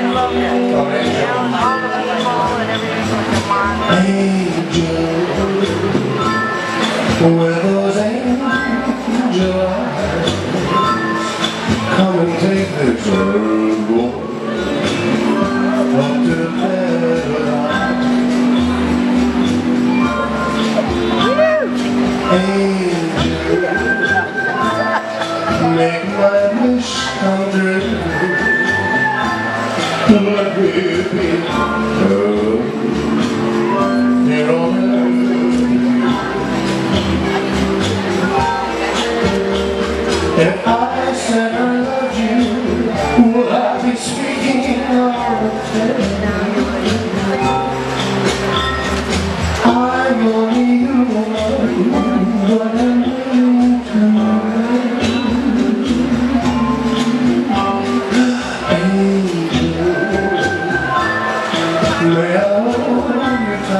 and love you. You know, all the people and everything with your mom. Angel, where those angel eyes come and take this world boy up to paradise. Angel, make my If I said I loved you, Lay on your time.